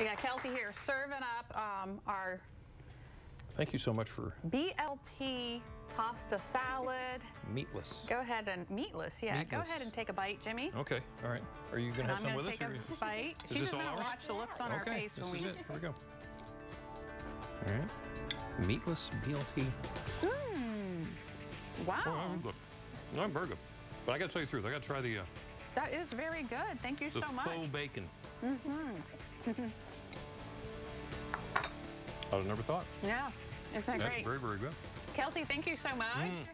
We got Kelsey here serving up um, our Thank you so much for BLT pasta salad. meatless. Go ahead and meatless, yeah. Go ahead and take a bite, Jimmy. Okay, all right. Are you going to have I'm some gonna us? take or a is- bite. is She's just all gonna watch the looks on our face this when is we. it. Here we go. All right. Meatless BLT. Mm, Oh, wow, I'm good. I'm very good. But I got to tell you the truth. I got to try the uh, that is very good. Thank you so much. The faux bacon. Mm-hmm. I'd have never thought. Yeah, isn't that That's great? very, very good. Kelsey, thank you so much. Mm.